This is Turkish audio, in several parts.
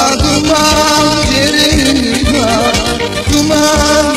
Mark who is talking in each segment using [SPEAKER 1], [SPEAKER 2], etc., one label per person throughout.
[SPEAKER 1] Arda duman yeri var Duman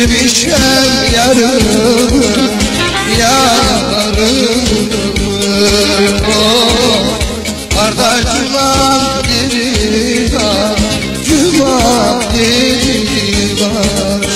[SPEAKER 1] Bitirmişler yarımı Yarımı. Oy Kardeşler biri var Cuma biri var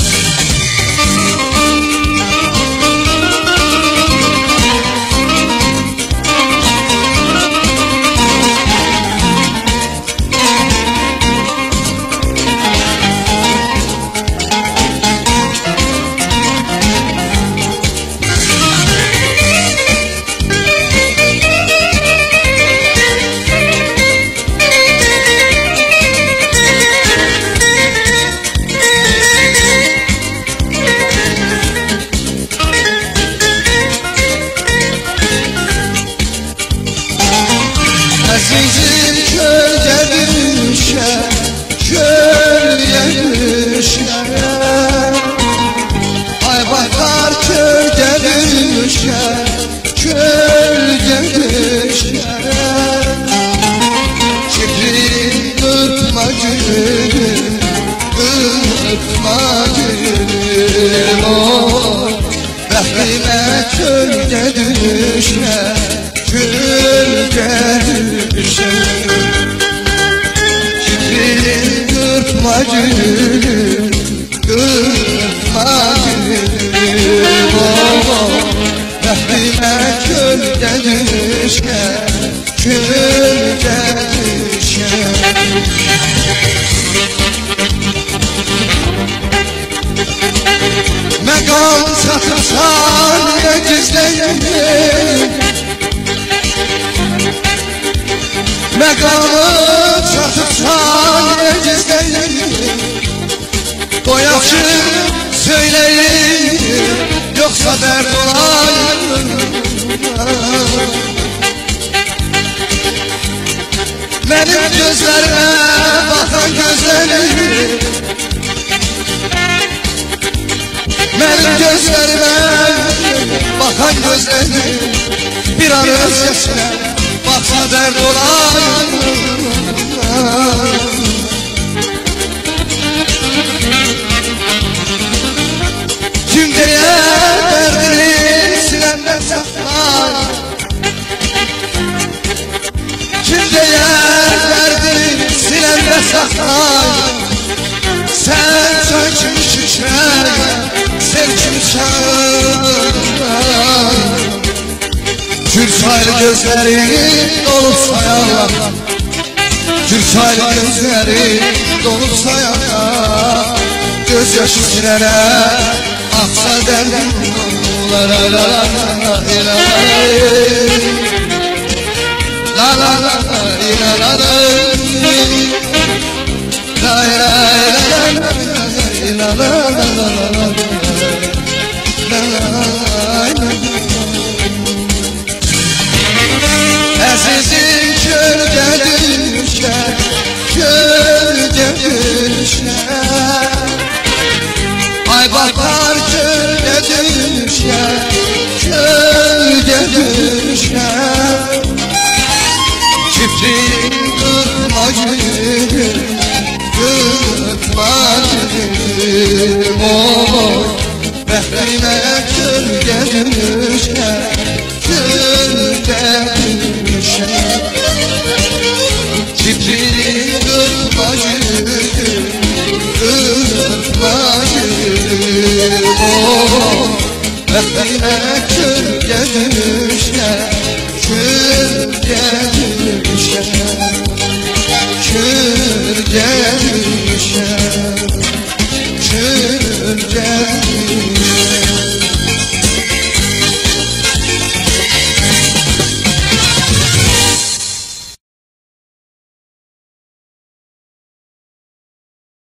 [SPEAKER 1] Azizim çölde düşer Çölde düşer Ay bakar çölde düşer Çölde düşer Çiftliğin tutma gülüm Tutma gülüm oy Behrime çölde düşer Çölde düşer Çiftliğin tutma gülüm Tutma gülüm oy Behrime çölde düşer Çölde düşer Mekan satırsan ne satırsan ne gizleyim Boyakçı söyleyin Yoksa dert olayım. Benim gözlerime bakan gözlerim. Benim gözlerime bakan gözlerim. Bir an öz dert olayım Kimdeye derdini sinemden saklar? Kimdeye derdini sinemden saklar Türsaylı gözleri dolup sayarlar Türsaylı gözleri dolup sayarlar Gözyaşı silene aksa derdim La la la la la la La la la la la la la La la la la la la Mənim olur Bəxtimə kölgə düşər Kölgə düşər Kipririn qırma gülü Qırma gülü olur Bəxtimə kölgə düşər Kölgə düşər Kölgə düşər Yeah.